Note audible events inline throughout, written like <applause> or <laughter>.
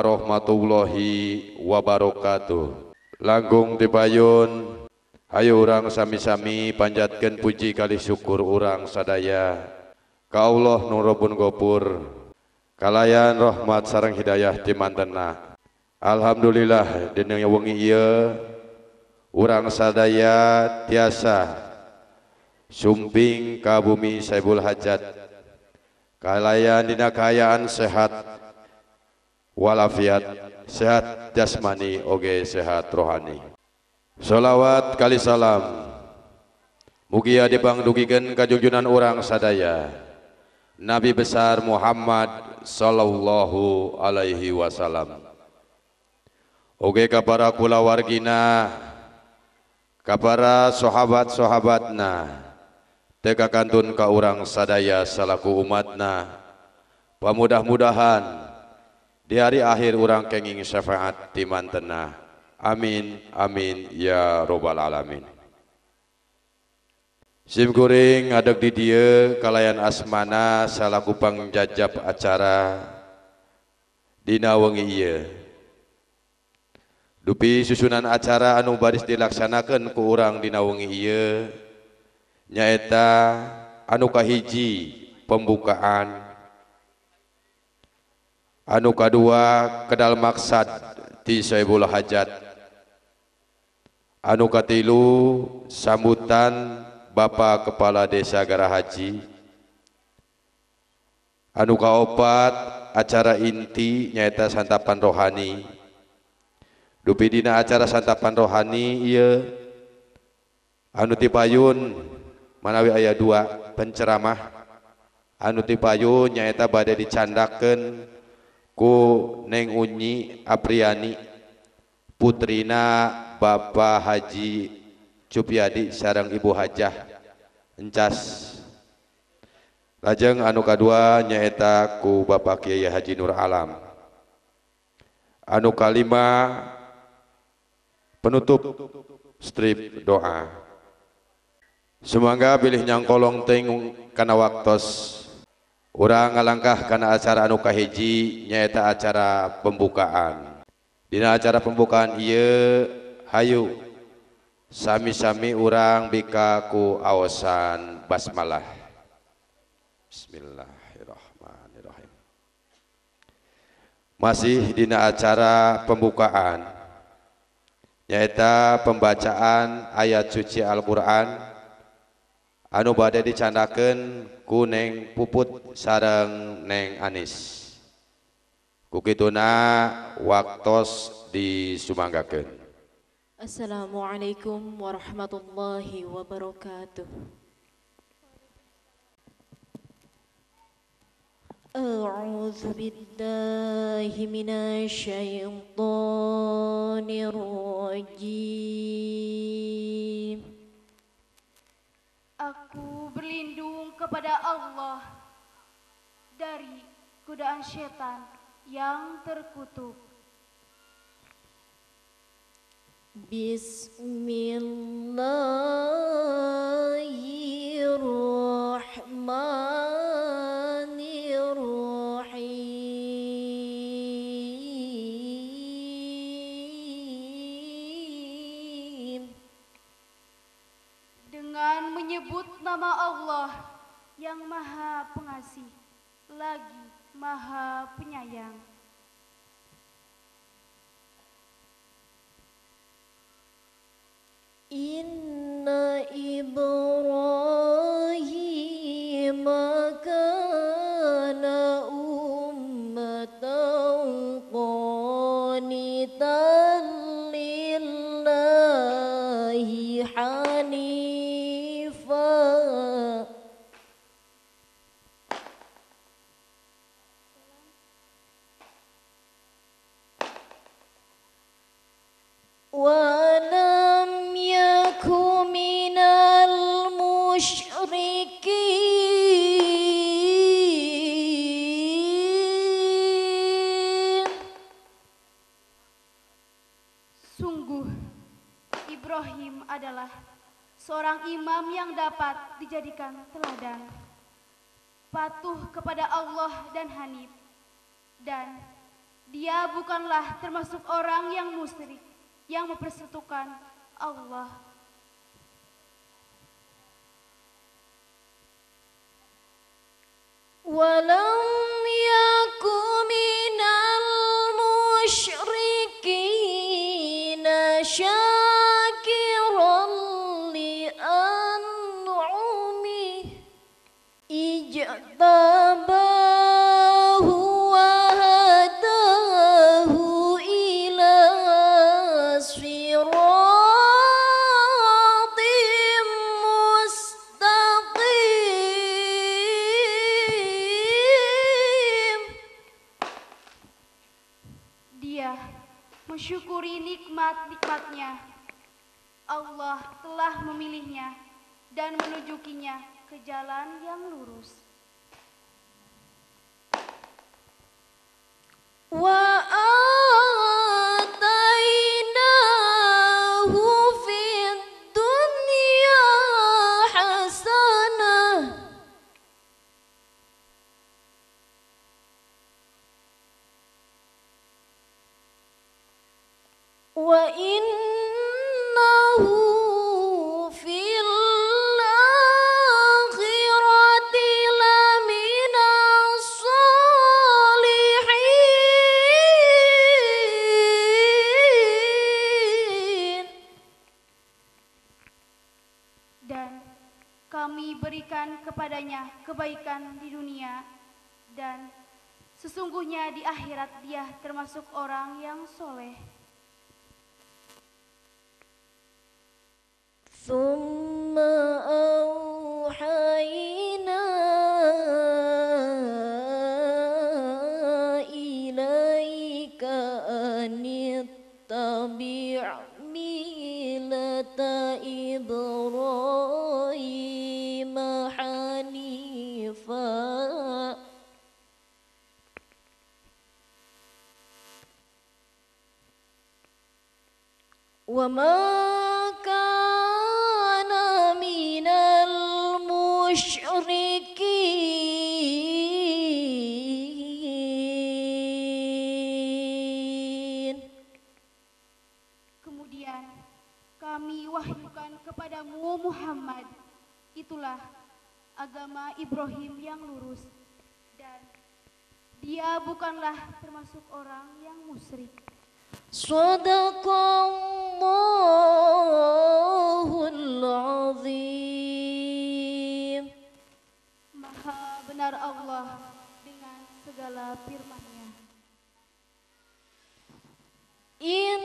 Warahmatullahi wabarakatuh. Langgung dipayun, ayo orang sami-sami panjatkan puji kali syukur orang sadaya. Ka Allah nurubun gopur, kalayan rahmat sarang hidayah di mantena. Alhamdulillah dina wengi ieu urang sadaya tiasa sumping ka bumi Saibul Hajat kalayan dina kayaan sehat walafiat sehat jasmani oge sehat rohani. Salawat kali salam. Mugia dibangdugikeun ka junjunan urang sadaya. Nabi besar Muhammad sallallahu alaihi wasallam. Oge ka para kulawargina ka para sahabat-sahabatna teka kantun ka urang sadaya salaku umatna. Pamudah-mudahan di hari akhir orang kenging syafaat di mantena. Amin amin ya robbal alamin. Sim kuring ngadeg di dia kalayan asmana salaku pangjajab acara. Dina wengi iya dupi susunan acara anu baris dilaksanakan ku orang dina wengi iya nyaeta anu kahiji pembukaan anu kadua kedal maksad di Saibul Hajat. Anu katilu sambutan Bapak Kepala Desa Garahaji anu kaopat acara inti nyaita santapan rohani. Dupi dina acara santapan rohani iya anu tipayun manawi ayat dua penceramah. Anu tipayun nyaita badai dicandakan ku Neng Unyi Apriani putrina Bapak Haji Cupiadi sarang Ibu Hajah encas. Lajeng anu kadua nyaeta ku Bapak Kiai Haji Nur Alam. Anu kalima penutup strip doa. Semoga pilih nyangkolong teng kana waktos Urang ngalangkah kana acara anu kahiji nyaeta acara pembukaan. Dina acara pembukaan ieu hayu sami-sami urang bika ku awasan basmalah. Bismillahirrahmanirrahim. Masih dina acara pembukaan nyaeta pembacaan ayat suci Al-Qur'an anu badai dicandakan ku neng puput sarang neng anis kukituna waktos disumanggakeun Assalamualaikum warahmatullahi wabarakatuh أعوذ بالله من الشيطان الرجيم Aku berlindung kepada Allah dari godaan setan yang terkutuk. Bismillahirrahmanirrahim yang maha pengasih lagi maha penyayang. Inna Ibrahim Allah dan Hanif. Dan dia bukanlah termasuk orang yang musyrik yang mempersatukan Allah walau Dia mensyukuri nikmat-nikmatnya. Allah telah memilihnya dan menunjukinya ke jalan yang lurus. Wow. termasuk orang termasuk orang yang musyrik. Sadaqallahul azim. Maha benar Allah dengan segala firman-Nya. In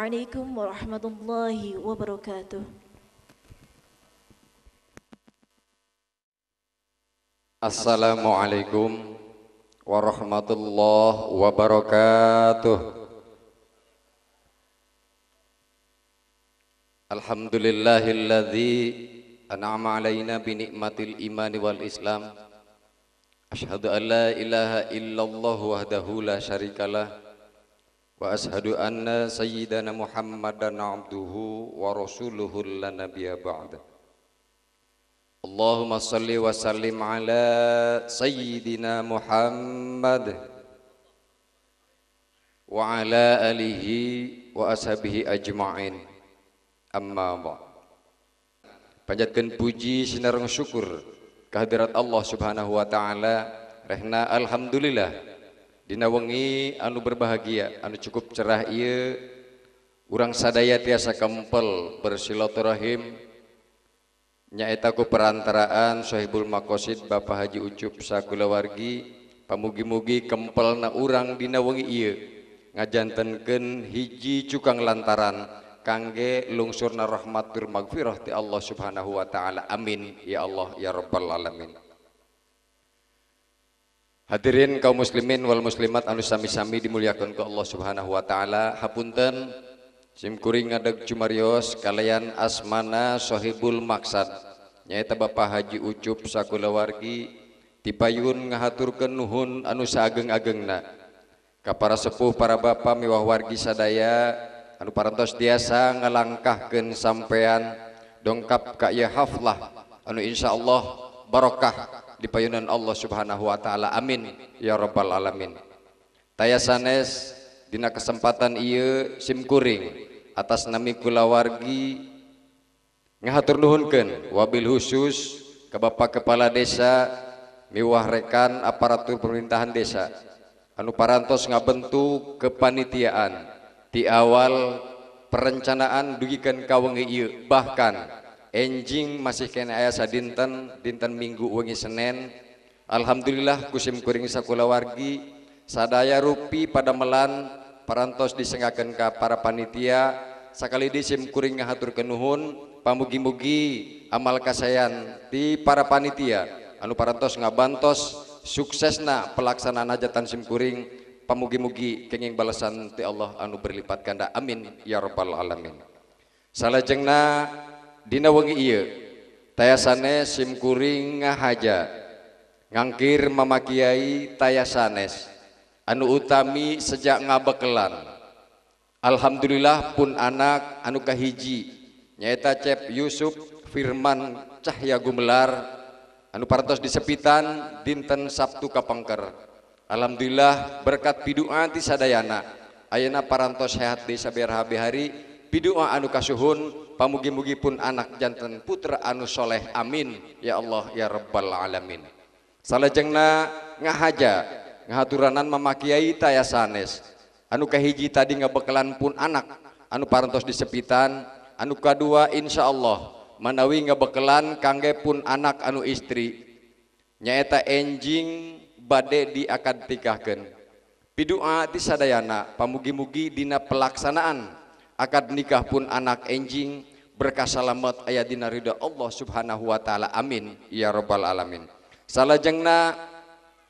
Assalamualaikum warahmatullahi wabarakatuh. Assalamualaikum warahmatullahi wabarakatuh. Alhamdulillahilladzi an'ama alaina bi ni'matil imani wal islam. Ashhadu an la ilaha illallah wahdahu la syarikalah Wa ashadu anna sayyidana muhammadan abduhu wa rasuluhu la nabiya ba'da Allahumma salli wa sallim ala sayyidina muhammad Wa ala alihi wa ashabihi ajma'in Amma ba'd Panjatkan puji sinarang syukur kehadirat Allah subhanahu wa ta'ala. Rehna alhamdulillah. Dina wengi anu berbahagia anu cukup cerah ia urang sadaya tiasa kempel bersilaturahim. Nyaetaku perantaraan Sohibul Makosid Bapak Haji Ucup sakulawargi pamugi-mugi kempel na urang dina wengi ia ngajantenkeun hiji cukang lantaran kangge lungsurna rahmatur magfirah ti Allah Subhanahu wa taala. Amin. Ya Allah ya rabbal alamin. Hadirin kaum muslimin wal muslimat anu sami-sami dimuliakan ke Allah Subhanahu wa taala. Hapunten sim kuring ngadeg cumarios kalian asmana sohibul maksad nyaeta Bapak Haji Ucup sakulawargi tipayun ngahaturkeun nuhun anu saageng-agengna ka para sepuh para bapa miwah wargi sadaya anu parantos tiasa ngalangkahkeun sampean dongkap ka ieu haflah anu insyaallah barokah di payunan Allah Subhanahu wa taala. Amin ya rabbal alamin. Taya sanes dina kesempatan ieu sim kuring atas nami kulawargi ngahatur nuhunkeun. Wabil khusus ke Bapak Kepala Desa miwah rekan aparatur pemerintahan desa. Anu parantos ngabentuk kepanitiaan. Di awal perencanaan dugikan kawengi ieu. Bahkan enjing masih kena aya sadinten dinten minggu wengi Senin Alhamdulillah kusim kuring sakulawargi sadaya rupi pada melan parantos disengakeun ka para panitia. Sakali disim kuring ngahaturkeun nuhun pamugi-mugi amal kasayan di para panitia. Anu parantos ngabantos suksesna pelaksanaan hajatan sim kuring. Pamugi-mugi kenging balasan ti Allah anu berlipat ganda. Amin ya rabbal alamin. Salajengna Dina wengi ieu. Tayasane simkuring ngahaja. Ngangkir mamakiai tayasanes. Anu utami sejak ngabekelan. Alhamdulillah pun anak anu kahiji. Nyaeta cep Yusuf Firman Cahya Gumelar anu parantos disepitan dinten Sabtu kapengker Alhamdulillah berkat pidoa ti sadayana. Ayeuna parantos sehat di sabiar hari pidoa anu kasuhun pamugi-mugi pun anak janten putra anu soleh amin. Ya Allah ya rabbal alamin. Salajengna ngahaja ngahaturanan mama kiai taya sanes anu kahiji tadi ngabekelan pun anak anu parantos disepitan anu kadua insya Allah manawi ngabekelan kangge pun anak anu istri. Nyaeta enjing bade di akad tikahkeun. Pidoa ti sadayana pamugi-mugi dina pelaksanaan akad nikah pun anak enjing berkah salamet aya dina ridha Allah Subhanahu wa taala amin. Ya rabbal alamin. Salajengna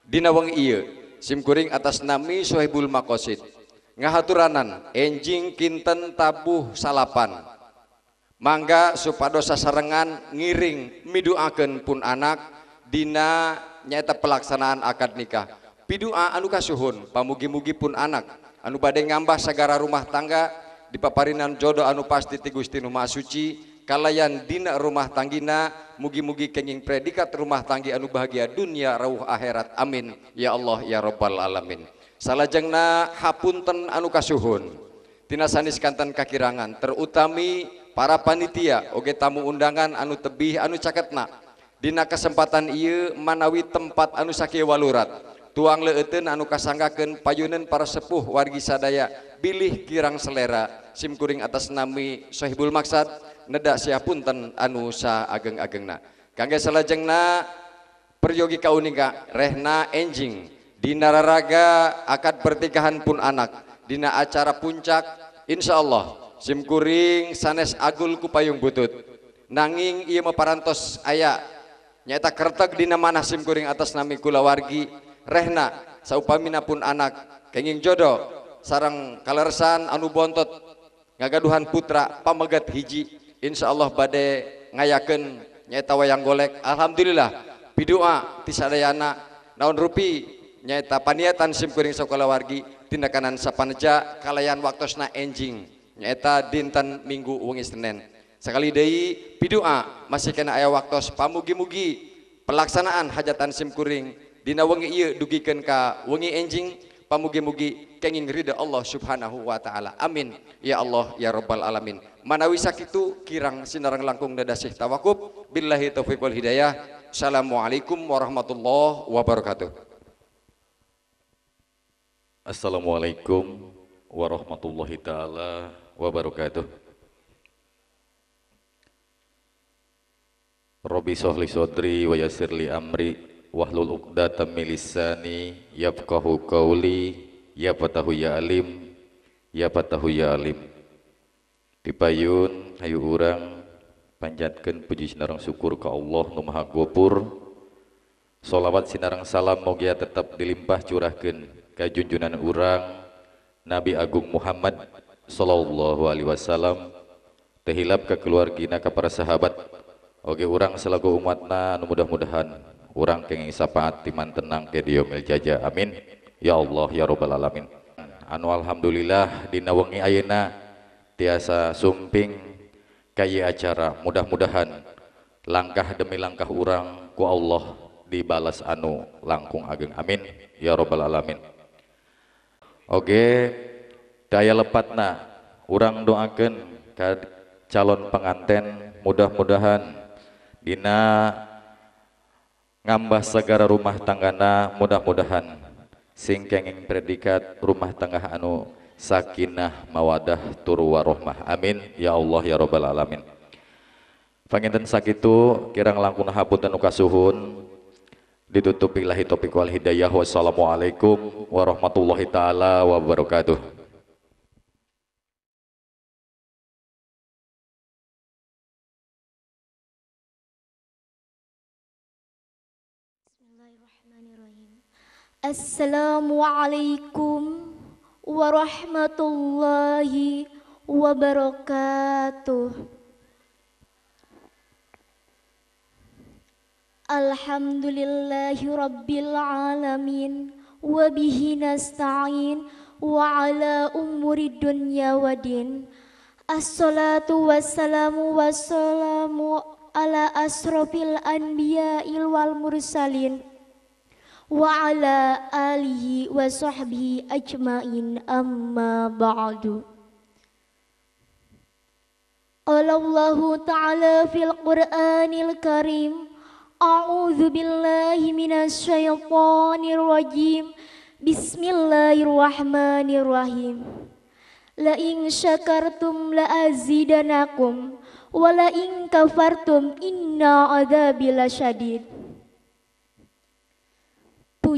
dina wengi ieu simkuring atas nami Sohibul Makosid ngahaturanan enjing kinten tabuh salapan. Mangga supados sasarengan ngiring miduakeun pun anak dina nyaeta pelaksanaan akad nikah. Pidua anu kasuhun pamugi-mugi pun anak. Anu bade ngambah sagara rumah tangga di paparinan jodoh anu pasti ti Gusti Suci kalayan dina rumah tanggina mugi-mugi kenging predikat rumah tanggi anu bahagia dunia rauh akhirat. Amin. Ya Allah ya rabbal alamin. Salajengna hapunten anu kasuhun. Tina sanis kantan kakirangan. Terutami para panitia oge tamu undangan anu tebih anu caketna. Dina kesempatan ieu manawi tempat anu sakieu walurat tuang leueteun anu kasanggakeun payuneun para sepuh wargi sadaya bilih kirang selera. Simkuring atas nami Sohibul Maksad neda siapunten anu sa ageng-agengna. Kangge salajengna peryogi kaunika rehna enjing. Dina raraga akad pertikahan pun anak. Dina acara puncak insyaallah simkuring sanes agul ku payung butut. Nanging ieu parantos aya nyata kertek dina mana simkuring atas nami kula wargi rehna saupamina pun anak kenging jodoh sarang kalersan anu bontot ngagaduhan putra pamegat hiji insyaallah bade ngayakeun nyata wayang golek. Alhamdulillah bidua tisadayana naon rupi nyata paniatan simkuring sekolah wargi tindakanan sapaneja kalayan waktosna enjing nyata dinten minggu wengi Senin sekali deui bidua masih kena aya waktos pamugi-mugi pelaksanaan hajatan simkuring dina wengi ieu dugikeun ka wengi enjing pamugi-mugi kenging ridha Allah Subhanahu wa taala. Amin. Ya Allah ya rabbal alamin. Manawi sakitu kirang sinarang langkung dadasih tawakub. Billahi taufiq wal hidayah. Assalamualaikum warahmatullahi wabarakatuh. Assalamualaikum warahmatullahi taala wabarakatuh. Robi sohli sodri wa yasirli amri wahlul uqdatam milisani yafqahu qawli ya fatahu ya alim ya fatahu ya alim. Pipayun hayu urang panjatkeun puji sinarang syukur ka Allah nu Maha Gopur. Salawat sinarang salam mogia tetap dilimpah curahkeun ka junjunan urang Nabi Agung Muhammad sallallahu alaihi wasallam. Tehilap ke keluargina ke para sahabat. Oke orang selaku umatna mudah-mudahan orang kenging timan tenang ke diomil jaja. Amin. Ya Allah ya robbal alamin. Anu alhamdulillah dina wengi ayeuna tiasa sumping kaya acara mudah-mudahan langkah demi langkah orang ku Allah dibalas anu langkung ageng. Amin. Ya robbal alamin. Oke daya lepatna orang doakan calon pengantin mudah-mudahan dina ngambah segara rumah tanggana mudah-mudahan. Sing kenging predikat rumah tangga anu sakinah mawadah warohmah. Amin. Ya Allah ya robbal alamin. Panginten sakitu kirang langkung hapunten ukasuhun ditutupi lahi topik wal hidayah. Wassalamualaikum warahmatullahi taala wabarakatuh Assalamualaikum warahmatullahi wabarakatuh. Alhamdulillahi rabbil alamin wa bihi nasta'in wa ala umuri dunya wadin. Assalatu wassalamu wassalamu ala asrofil anbiya'il wal mursalin wa Ali wa sahbihi ajmain amma ba'du. Qala ta'ala fil Qur'anil Karim A'udzu billahi minasy syaithanir rajim. Bismillahirrahmanirrahim. La in syakartum la azidanakum wa in kafartum inna adzabil syadid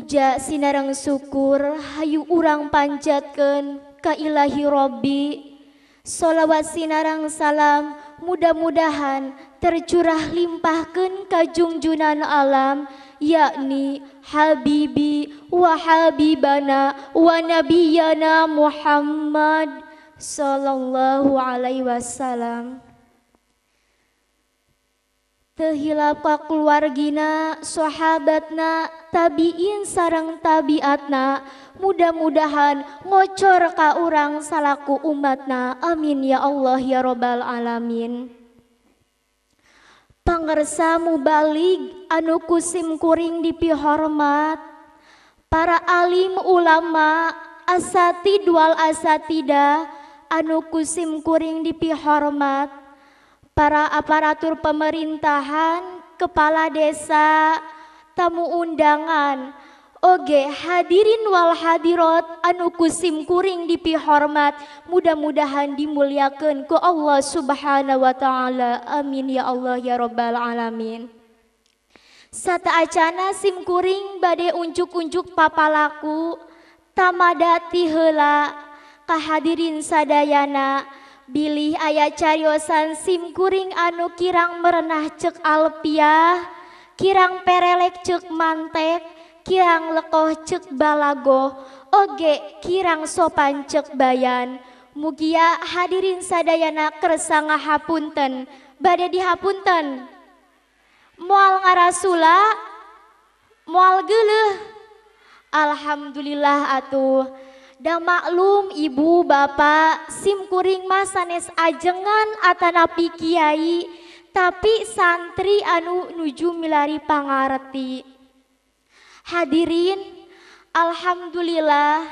puja Sinarang syukur Hayu urang pancatkan kailahi Robbi sholawat Sinarang salam mudah-mudahan tercurah limpahkan kajungjunan alam yakni Habibi wa Habibana wa Nabiyana Muhammad Sallallahu alaihi wasallam. tehilapka keluargina sahabatna tabiin sarang tabiatna mudah-mudahan ngocor ka urang salaku umatna. Amin ya Allah ya robbal alamin. Pangersa mubalik anu kusim kuring dipihormat. Para alim ulama asatid wal asatida anu kusim kuring dipihormat. para aparatur pemerintahan, kepala desa, tamu undangan, Oge hadirin wal hadirat anu kusim kuring dipihormat mudah-mudahan dimuliakan ku Allah subhanahu wa ta'ala. Amin ya Allah ya rabbal alamin. Sata acana sim kuring badai unjuk-unjuk papalaku tamadati hela kahadirin sadayana Bilih ayah cariosan sim kuring anu kirang merenah cek alpiah, kirang perelek cek mantek, kirang lekoh cek balago, oge kirang sopan cek bayan. Mugia hadirin sadayana kersa ngahapunten, badai dihapunten. Moal ngarasula, moal geuleuh. Alhamdulillah atuh. Da maklum ibu bapak sim kuring mah sanes ajengan atanapi Kiai tapi santri anu nuju milari pangarti hadirin Alhamdulillah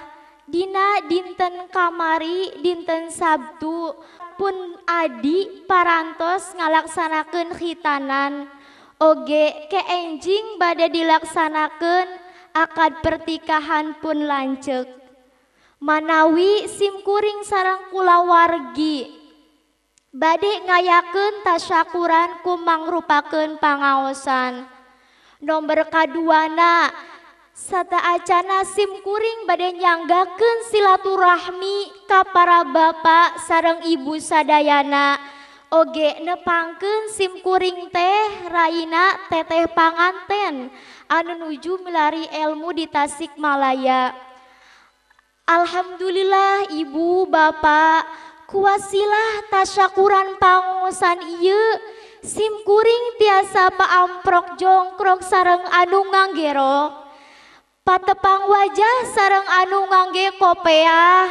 Dina dinten kamari dinten Sabtu pun Adi parantos ngalaksanakan khitanan. Oge keenjing bade dilaksanakan akad pertikahan pun lancek. Manawi simkuring sarang kulawargi Badik ngayakeun tasyakuran kumangrupaken pangaosan. Nomor kaduana sata acana simkuring badai nyanggaken silaturahmi ka para bapak sareng ibu sadayana. Oge nepangken simkuring teh raina teteh panganten anu nuju milari ilmu di Tasikmalaya. Malaya. Alhamdulillah ibu bapak. Kuasilah tasyakuran pangosan ieu. Simkuring tiasa paamprok jongkrok sarang anu nganggerok patepang wajah sarang anu ngangge kopeah.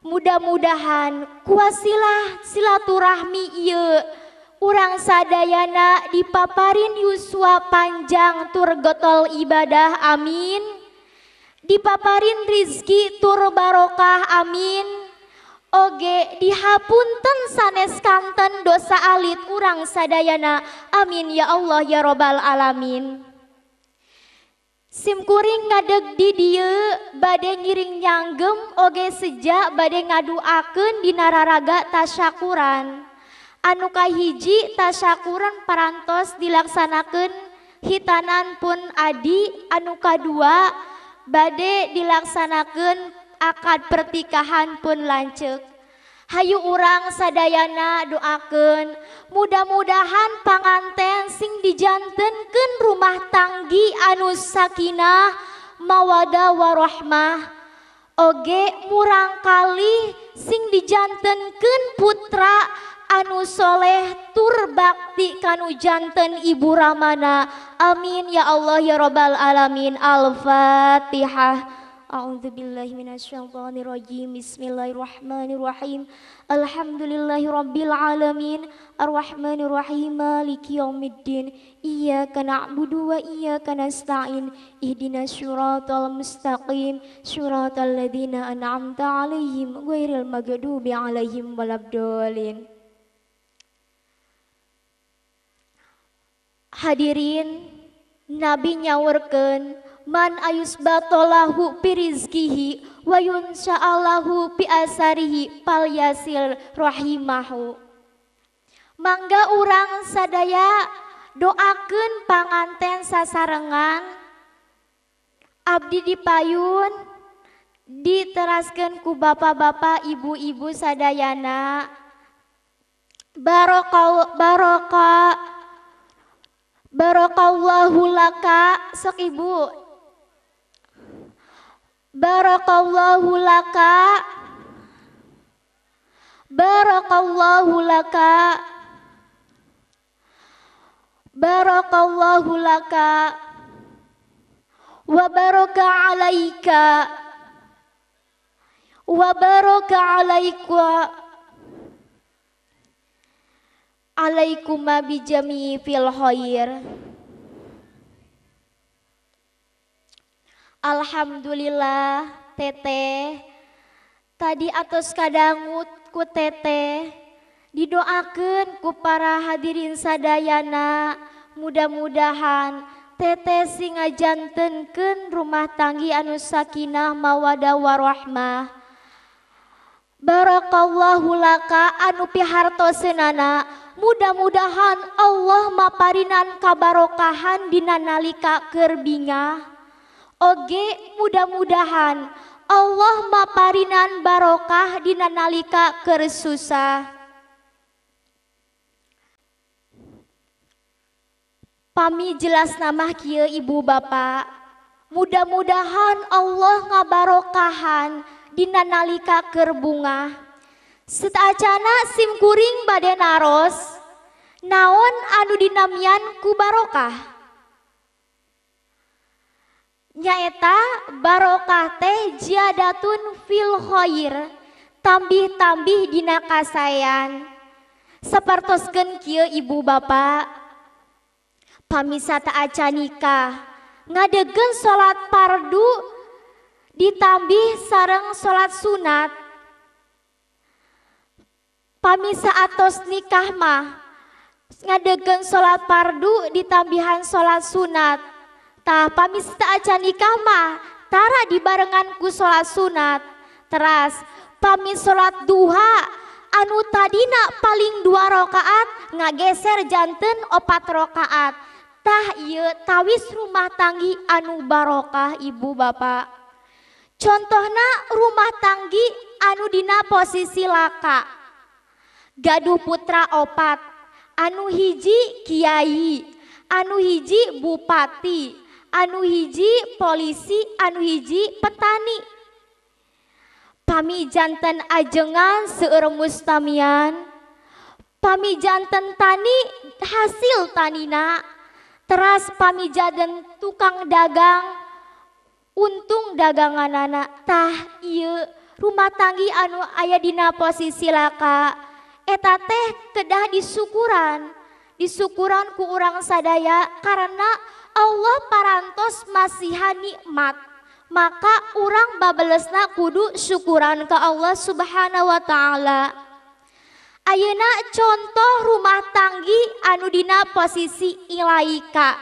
Mudah-mudahan kuasilah silaturahmi ieu. Urang sadayana dipaparin yuswa panjang tur gotol ibadah amin. dipaparin rizki tur barokah amin. Oge dihapunten sanes kanten dosa alit urang sadayana amin ya Allah ya robbal alamin. Simkuring ngadeg di dia badai ngiring nyanggem oge sejak badai ngaduaken di nararaga tasyakuran. Anu kahiji tasyakuran parantos dilaksanakan hitanan pun adi anu kadua Bade dilaksanakan akad pertikahan pun lancek Hayu urang sadayana doakan. mudah-mudahan panganten sing dijantenken rumah tanggi anus Sakinah mawada warohmah Oge murang kali sing dijantenken putra anusholeh tur bakti kanujanten Ibu Ramana. Amin ya Allah ya robbal alamin. Al-fatihah. A'udzubillahi minasyaitonirrajim. Bismillahirrahmanirrahim. Alhamdulillahi rabbil alamin. Arrahmanirrahim. Maliki yaumiddin. Iyyaka na'budu wa iyyaka nasta'in. Ihdinas syiratal mustaqim. Syiratal ladzina an'amta 'alaihim ghairil maghdubi 'alaihim waladdallin Hadirin Nabi nyawurkeun man ayus batolahu pirizkihi wayun asarihi pal yasil rahimahu. Mangga urang sadaya doakeun panganten sasarengan Abdi dipayun diteraskan ku bapak-bapak ibu-ibu sadayana barokah barokah barokallahu laka sok ibu. Barakallahu laka. Barakallahu laka. Barakallahu laka. Wa baraka alaika. Wa baraka alaika alaikuma bijami fil khair. Alhamdulillah teteh tadi atas kadangut ku teteh didoakan ku para hadirin sadayana. Mudah-mudahan teteh singa jantenken rumah tanggi anu sakinah mawadah warahmah Barakallahu laka anu pihartosenana. Mudah-mudahan Allah maparinan kabarokahan dina nalika kerbinga oge mudah-mudahan Allah maparinan barokah dina nalika Pami jelas nama kia ibu bapak. Mudah-mudahan Allah ngabarokahan dina nalika kerbunga. Setacana sim kuring bade naros, naon anu dinamian ku barokah. Nyaeta barokah teh jiadatun fil khair, tambih-tambih dina kasayan. Sepertoskeun kieu ibu bapak. Pamisata aca nikah, ngadegen salat pardu ditambih sareng salat sunat. pamisa atos nikah mah ngadegen salat pardu ditambihan salat sunat. Tah pamisa aca nikah mah tara dibarengan ku salat sunat. Teras pamis salat duha anu tadina paling dua rakaat ngageser janten opat rakaat tah ieu tawis rumah tanggi anu barokah ibu bapak. Contohna rumah tanggi anu dina posisi laka. gaduh putra opat. Anu hiji kiai anu hiji Bupati anu hiji polisi anu hiji petani. Pami jantan ajengan seueur mustamian pami jantan tani hasil tanina. Teras pami jaden tukang dagang. Untung dagangan anak tah iya rumah tanggi anu ayah dina posisi laka. eta teh kedah disukuran. Disukuran ku urang sadaya karena Allah parantos masihan nikmat. Maka urang babelesna kudu syukuran ke Allah subhanahu wa ta'ala. Ayeuna contoh rumah tanggi anu dina posisi ilaika.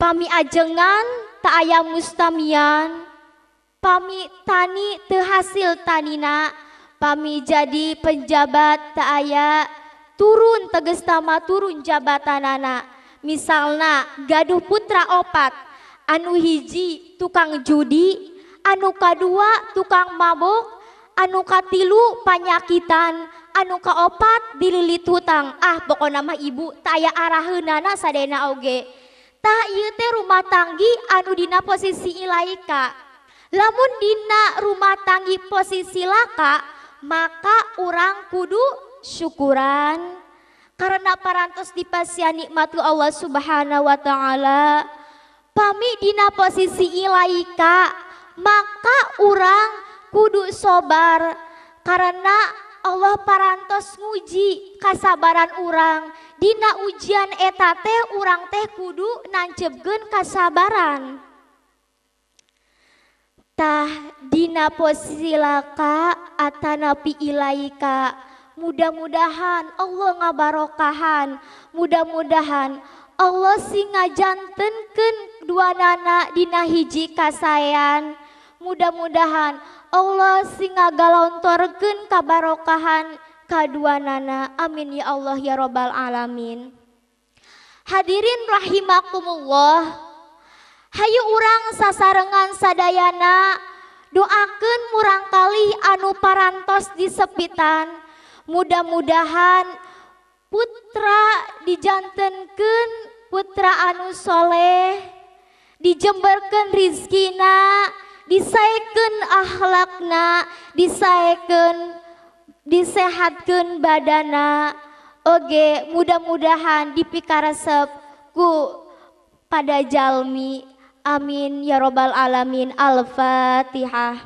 Pami ajengan tak ayam mustamian. Pami tani terhasil tanina, pami jadi penjabat tak aya, turun teges nama turun jabatan anak. Misalna gaduh putra opat, anu hiji tukang judi, anu kadua tukang mabok, anu katilu panyakitan, anu kaopat dililit hutang. Ah pokok mah ibu tak aya araheunana sadena oge. Tak ieu teh rumah tanggi anu dina posisi ilaika. Lamun dina rumah tanggi posisi laka, maka orang kudu syukuran. Karena parantos dipasian nikmat Allah subhanahu wa ta'ala. Pami dina posisi ilaika, maka orang kudu sobar. Karena Allah parantos nguji kasabaran orang. Dina ujian etate orang teh kudu nancepgen kasabaran. Tahdina posilaka atanapi ilaika. Mudah-mudahan Allah ngabarokahan. Mudah-mudahan Allah sing ngajantenkeun dua nana dina hiji kasayan. Mudah-mudahan Allah sing ngagalaontorkeun kabarokahan kadua nana. Amin ya Allah ya robbal alamin. Hadirin rahimakumullah. Hayu urang sasarengan sadayana doakan murang kali anu parantos disepitan mudah-mudahan putra dijantenken putra anu soleh dijemberkeun rizkina disaiken akhlakna disaiken disehatkan badana. Oge mudah-mudahan dipikaresep ku pada jalmi. Amin. Ya robbal alamin. Al-fatihah.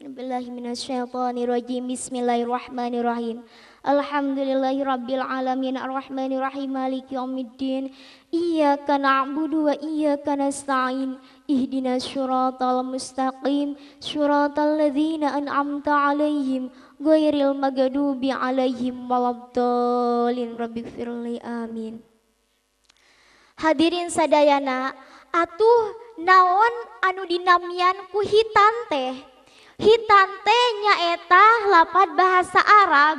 Bismillahirrahmanirrahim. Bismillahirrahmanirrahim. Alhamdulillahi rabbil alamin arrahmanirrahim. Maliki yaumiddin. Iyyaka na'budu wa iyyaka nasta'in. Ihdinas syiratal mustaqim. Syiratal ladzina an'amta alaihim Ghairil maghdubi alaihim waladdallin. Rabbighfirli amin. Hadirin sadayana atuh naon anu dinamian ku hitan teh? Hitan teh nyaeta lapat bahasa Arab.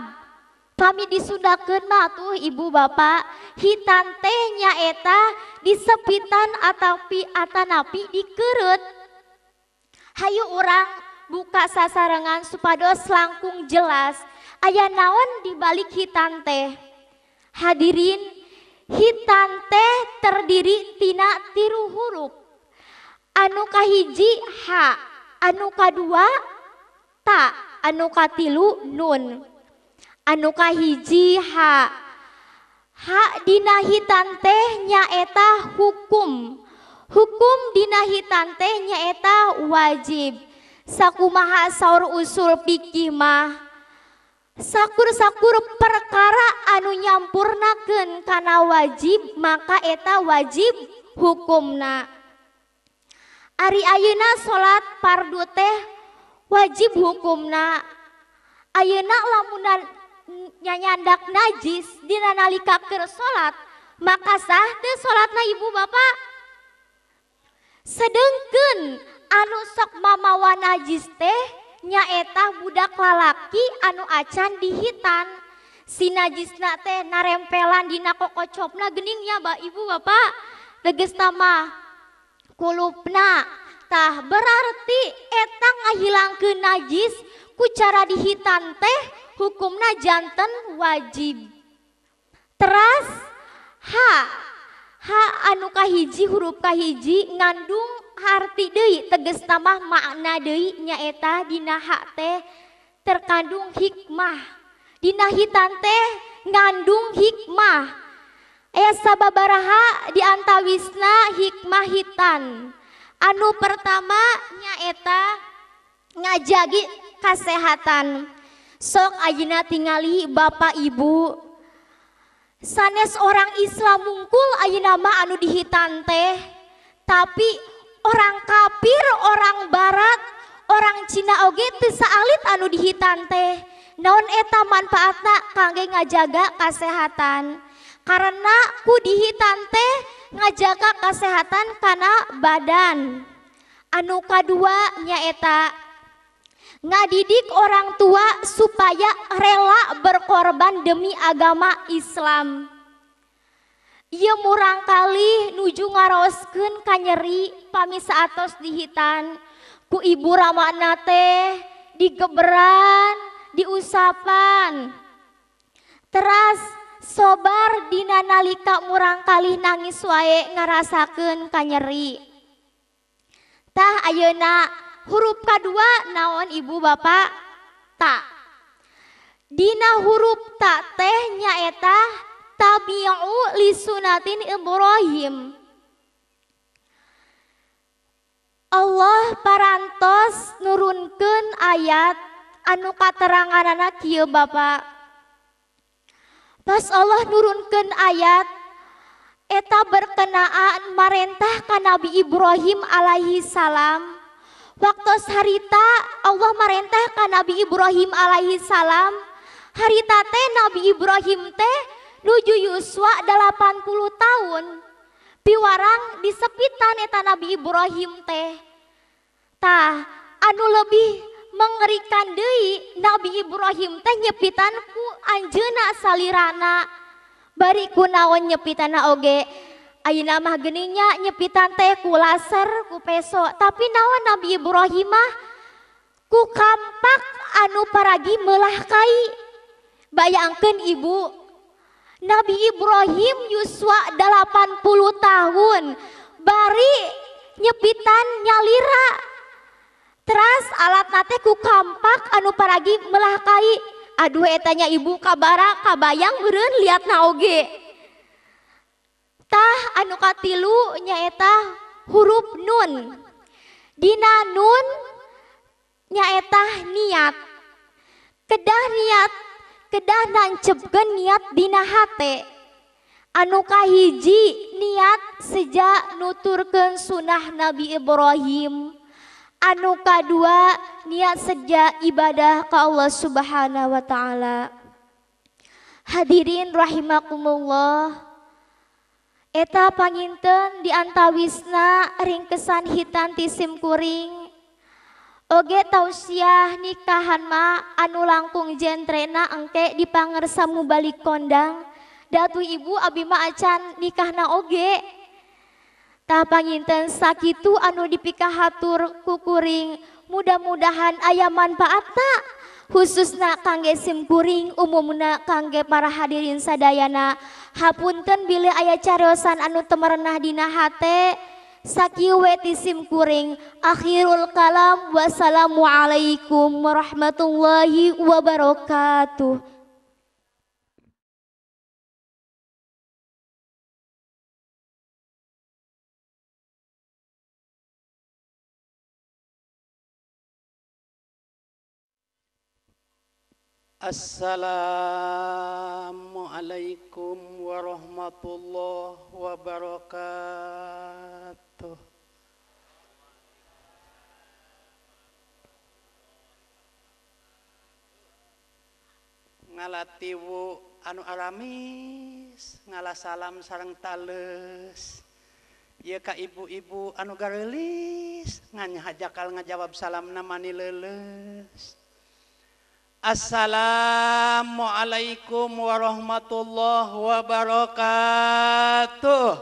Kami disundakeun mah tuh ibu bapak hitan teh nyaeta disepitan atapi atanapi dikerut. Hayu orang buka sasarangan supados langkung jelas. Ayah naon dibalik hitan teh? Hadirin hitan teh terdiri tina tiru huruf. Anu kahiji H anu kadua ta. Anu katilu nun. Anu kahiji H ha. Dina hitan teh nyaeta hukum. Hukum dina hitan teh nyaeta wajib. Sakumaha saur usul fikih mah sakur-sakur perkara anu nyampurnakeun kana wajib maka eta wajib hukumna. Ari Ayeuna salat pardu teh wajib hukumna. Ayeuna lamunan nyanyandak najis dina nalika keur salat maka sah teu salatna ibu bapak. Sedengkeun anu sok mamawa najis teh nyaeta budak lalaki anu acan dihitan. Sinajisna teh narempelan dina kokocopna geningnya ba ibu bapak. Tegestama kulupna. Tah berarti etang ngahilang ke najis ku cara dihitan teh hukumna jantan wajib. Teras ha ha anu kahiji huruf kahiji ngandung arti deui teges nama makna deui nyaeta dinaha teh terkandung hikmah. Dina hitan teh ngandung hikmah. Aya sababaraha di antawisna hikmah hitan. Anu pertama nyaeta ngajagi kesehatan sok ayeuna tingali Bapak Ibu. Sanes orang Islam mungkul ayeuna mah anu dihitan teh tapi orang kafir orang barat orang Cina oge saalit anu dihitan teh. Naon eta manfaatna kangge ngajaga kesehatan karena ku dihitan teh ngajaga kesehatan karena badan. Anu kadua nyaeta ngadidik orang tua supaya rela berkorban demi agama Islam. Ia murang kali nuju ngaroskeun kanyeri pamisa saatos dihitan ku ibu Ramana teh digeberan, diusapan. Teras sobar dina nalika murang kali nangis wae ngarasakeun kanyeri. Tah ayeuna huruf kedua naon ibu bapak? Ta. Dina huruf ta teh nyaeta tabi'u li sunatin Ibrahim. Allah parantos nurunkeun ayat anu kateranganana kieu Bapak. Pas Allah nurunkeun ayat eta berkenaan marentah ka Nabi Ibrahim alaihi salam. Waktu harita Allah marentah ka Nabi Ibrahim alaihi salam, harita teh Nabi Ibrahim teh nuju Yuswa 80 tahun piwarang disepitan eta Nabi Ibrahim teh. Tah anu lebih mengerikan deui Nabi Ibrahim teh nyepitan ku anjeuna salirana. Bari kunaon nyepitana oge? Ayeuna mah geningnya nyepitan teh ku laser ku peso. Tapi naon Nabi Ibrahim mah? Ku kampak anu paragi melah kai. Bayangkeun ibu Nabi Ibrahim Yuswa 80 tahun. Bari nyepitan nyalira. Teras alat nate ku kampak anu paragi melakai aduh etanya ibu kabara kabayang beren liat naoge tah anu katilu nyaeta huruf nun. Dina nun nyaeta niat. Kedah niat kedah nancepkeun niat dina hate. Anu kahiji niat sejak nuturkeun sunnah Nabi Ibrahim. Anu kadua niat sejak ibadah ke Allah subhanahu wa ta'ala. Hadirin rahimakumullah eta panginten diantawisna ringkesan hitan tisim kuring. Oge tausiah nikahan ma anu langkung jentrena engke dipangersa balik kondang. Datu ibu abi ma acan nikahna oge. Tah panginten sakitu anu dipikahatur kukuring mudah-mudahan aya manfaatna khususna kangge sim kuring umumna kangge para hadirin sadayana. Hapunten bilih aya cariosan anu temerenah dina hate. Sakieu ti sim kuring akhirul kalam wassalamualaikum warahmatullahi wabarakatuh Assalamualaikum warahmatullahi wabarakatuh. Ngalatiwu anu aramis, ngala salam sarang tales. Ieu ka ibu-ibu anu garelis, nganya hajakal ngajawab salam namani leles. Assalamualaikum warahmatullahi wabarakatuh.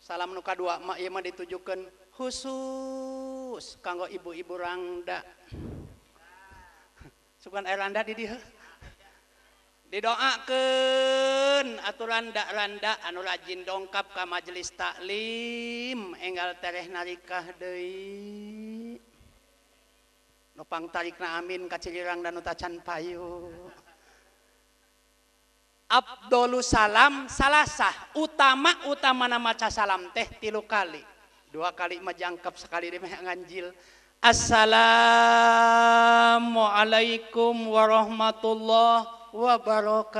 Salam nuka dua mak ieu mah ditujukeun khusus kanggo ibu-ibu rangda. Sugan air randa di dieu didoakan aturan randa anu rajin dongkap ka majelis taklim enggal tereh narikah deui. Nopang tarik na amin kacilirang dan utacan payu. Abdul salam salasah utama utama nama maca salam teh tilu kali. Dua kali majangkap sekali di nganjil. Assalamualaikum warahmatullahi wabarakatuh.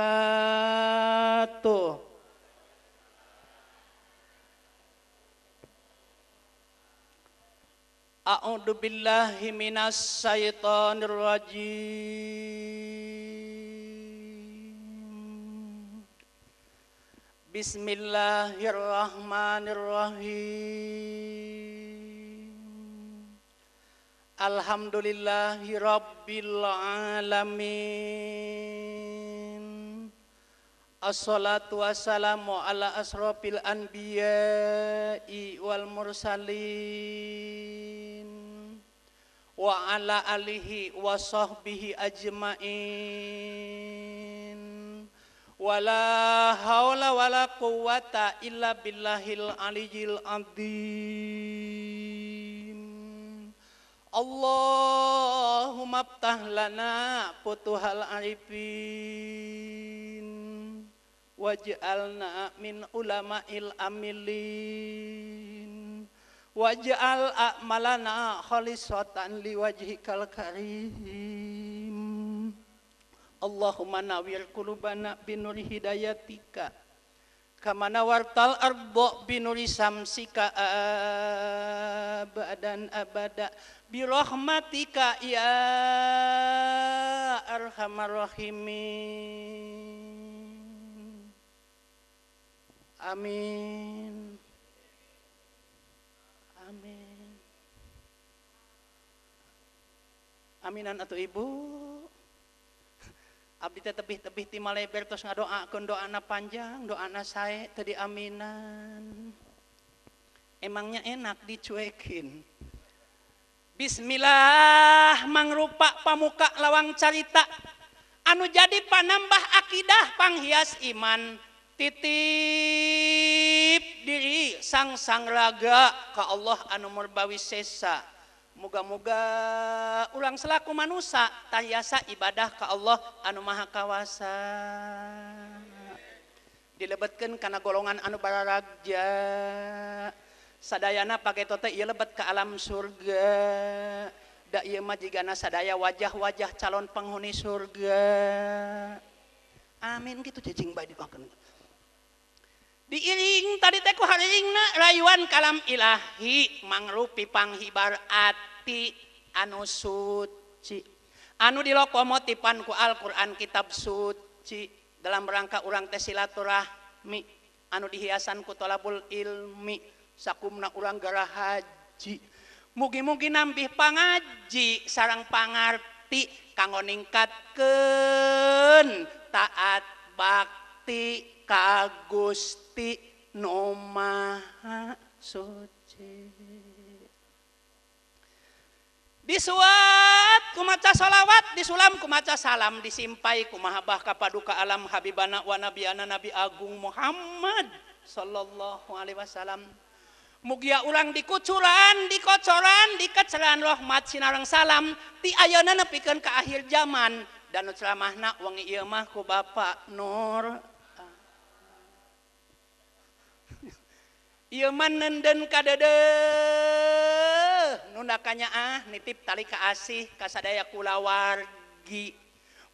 A'udzu billahi minas syaitonir rajim. Bismillahirrahmanirrahim. Alhamdulillahirabbil alamin. Assalatu wassalamu ala asrafil anbiya'i wal mursalin. Wa ala alihi wa sahbihi ajmain. Wala haula wala quwata illa billahil aliyil azim Allahumma aftah lana putuhal arifin waj'alna min ulama'il amilin. Waj'al a'malana khalisatan liwajhikal karim. Allahumma nawir qulubana binuri hidayatika kama nawartal ardo binuri samsika abadan abada birahmatika ya arhamar rahimin Amin. Amin. Aminan atau ibu. Abdi teh tebih-tebih ti maleber tos ngadoakeun doana panjang, doana sae teu diaminan. Emangnya enak dicuekin. Bismillah mangrupa pamuka lawang carita anu jadi panambah akidah panghias iman titip diri sang sang raga ka Allah anu murbawi sesa muga-moga ulang selaku manusia tayasa ibadah ke Allah anu maha kawasa. Dilebetkan karena golongan anu bararaja sadayana pakai tote ia lebet ke alam surga. Da ieu mah jigana sadaya wajah-wajah calon penghuni surga. Amin gitu cacing bae dimakan. diiring tadi teku rayuan kalam Ilahi mangrupi panghibar ati anu suci. Anu dilokomotifan ku Al-Quran kitab suci dalam rangka urang tesilaturahmi anu dihiasan ku tolabul ilmi sakumna urang gara haji. Mugi-mugi nambih pangaji sarang pangarti kanggo ningkatkeun taat bakti ka Gusti Gusti nu Maha Suci. Disuat kumaca salawat, disulam kumaca salam, disimpai kumahabah kapaduka alam habibana wa nabiana Nabi Agung Muhammad sallallahu alaihi wasallam. Mugia urang dikucuran, dikocoran, dikecelan rahmat sinarang salam, ti ayeuna nepikeun ka akhir zaman dan ceramahna wangi ieu mah ku Bapak Nur Iman nenden kadede nundakanya ah nitip tali kaasih kasadaya kula wargi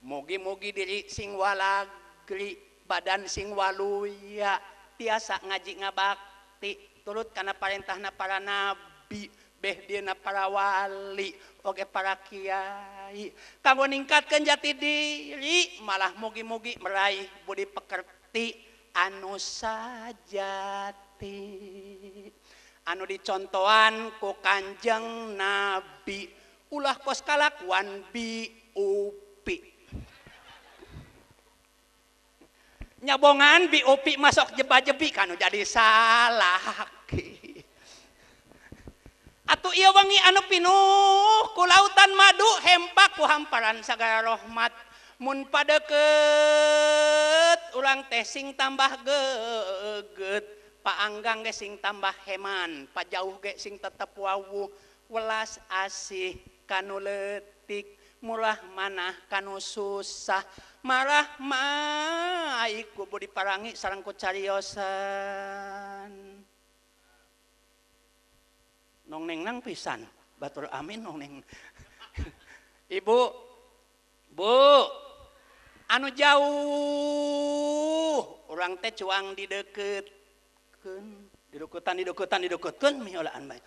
mugi-mugi diri sing walagri badan sing waluya. Tiasa ngaji ngabakti turut kana perintahna para nabi beh dina para wali oge para kiai. Kanggo ningkatkeun jati diri malah mugi-mugi meraih budi pekerti anu sajati hati anu dicontohan ku Kanjeng Nabi. Ulah kos kalakuan bi upi. Nyabongan bi upi masuk jeba-jebi kanu jadi salah atuh iya wangi anu pinuh ku lautan madu hempak ku hamparan sagara rahmat. Mun padeket ulang tesing tambah geget. paanggang ge sing tambah heman pajauh ge sing tetep wawu welas asih kanu letik murah manah kanu susah. Marah mah ku budi parangi sareng ku cariosan. nong neng nang pisan batur amin nong neng. <laughs> Ibu bu anu jauh. Orang teh cuang di deket. didukutan didukutan didukutun miolaan bae.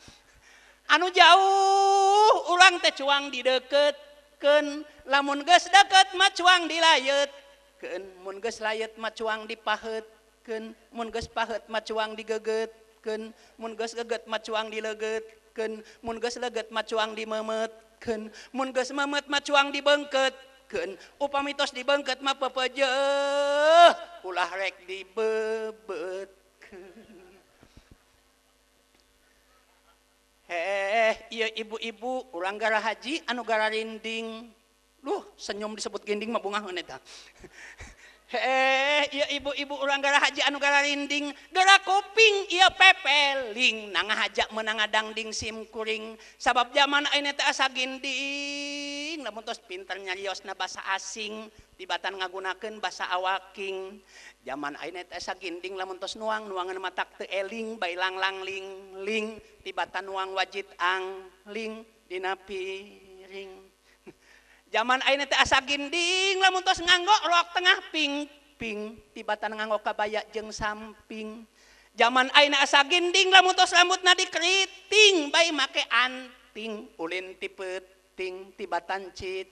Anu jauh urang teh cuang dideketkeun lamun geus deket mah cuang dilayetkeun mun geus layet mah cuang dipaheutkeun mun geus paheut mah cuang digegetkeun mun geus geget mah cuang dilegetkeun mun geus leget mah cuang dimemetkeun mun geus memet mah cuang dibengketkeun. Upami tos dibengket mah pepejeuh ulah rek dibebet. Eh, eh iya ibu-ibu ulanggara haji anugara rinding Duh, senyum disebut gending mah bunga eta. Heh, <laughs> iya ibu-ibu ulanggara haji anugara rinding, gara kuping iya pepeling, nangah hajak menang dangding sim kuring, sabab zaman ayeuna teh asa ginding. penting namun terus pinter nyariosna bahasa asing tibatan ngagunakan bahasa awaking. Zaman aina teh saginding lamun tos nuang nuangan matak teu eling bailang langling ling ling tibatan nuang wajit ang ling dina piring. <laughs> Zaman aina teh asa ginding lamun tos nganggo rok tengah ping ping tibatan nganggo kabaya jeung samping. Zaman aina asa ginding lamun tos rambutna dikeriting bae make anting ulin tipet ting tibatan cit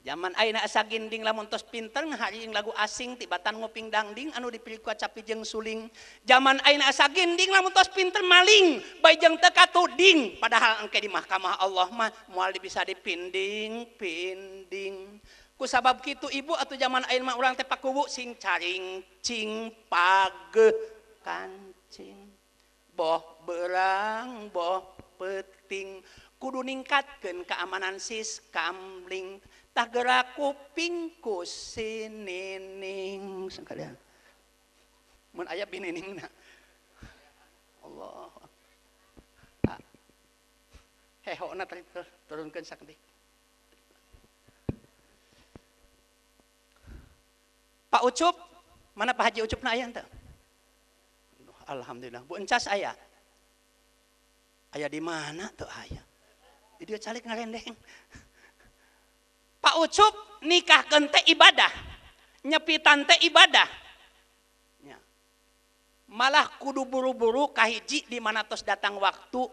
zaman aina asa ginding lamun tos pinter ngahariing lagu asing tibatan nguping dangding anu dipilih capi jeung suling. Zaman aina asa ginding lamun tos pinter maling bae jeung teu katuding. Padahal engke di mahkamah Allah mah moal bisa dipinding pinding. Ku sabab kitu ibu atau zaman aina mah urang teh pakuwu sing caring cing page kancing boh berang boh peting kudu ningkatkeun keamanan sis kamling. Tah gerak kuping ku sinining sekalian mun aya bininingna Allah. Ah. hehona tadi tur- turunkeun sakedik Pak Ucup mana Pak Haji Ucup na aya teu Alhamdulillah. Bu Encas aya. Ayah di mana tuh ayah? Dia calik ngarendeng. <laughs> Pak Ucup nikah kente ibadah. Nyepitan teh ibadah. Ya. Malah kudu buru-buru kahiji di mana tos datang waktu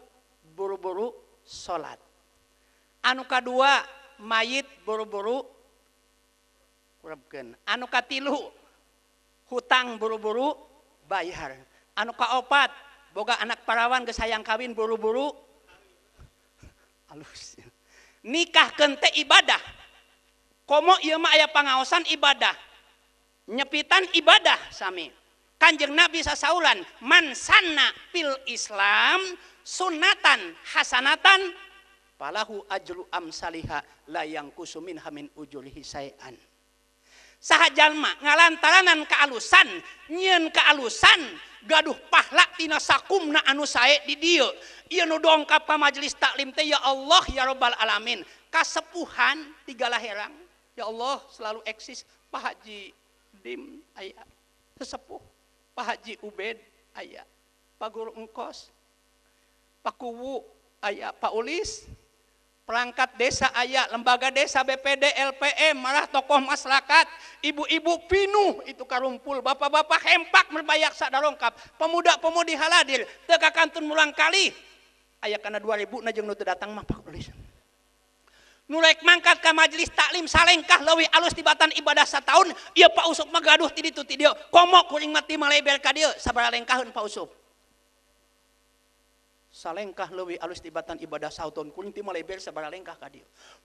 buru-buru sholat. Anu kedua mayit buru-buru kurabkeun. Anu katilu hutang buru-buru bayar. Anu kaopat boga anak parawan geus hayang kawin buru-buru. Alus nikah kente ibadah. Komo ieu mah aya pangaosan ibadah. Nyepitan ibadah sami. Kanjeng nabi sasaulan man sanna fil islam sunnatan hasanatan palahu ajru amsaliha la yang kusumin hamin ujurihi sayan saha jalma ngalantaranan kealusan nyiin kealusan gaduh pahla tina sakumna anu sae di dieu ieu nu dongkap ka majelis taklim teh ya Allah ya robbal alamin. Kasepuhan tiga laherang ya Allah selalu eksis Pak Haji Dim aya. Sesepuh Pak Haji Ubed aya. Pak Guru Engkos Pak Kuwu aya. Pak Ulis perangkat desa ayah, lembaga desa, BPD, LPM, malah tokoh masyarakat, ibu-ibu pinuh itu karumpul, bapak-bapak hempak merbayak sadar lengkap, pemuda-pemudi haladil, teka kantun mulang kali, ayah karena 2000 najeng nutu datang mah pak Ulis. Nurek mangkat ke majelis taklim salengkah lewi alus tibatan ibadah setahun, iya Pak Usop magaduh tidi tu tidi, komok kuring mati malebel ka dia, sabar lengkahun Pak usup. Salengkah lewi alus tibatan ibadah sauton kuring ti maleber sabaraha lengkah ka.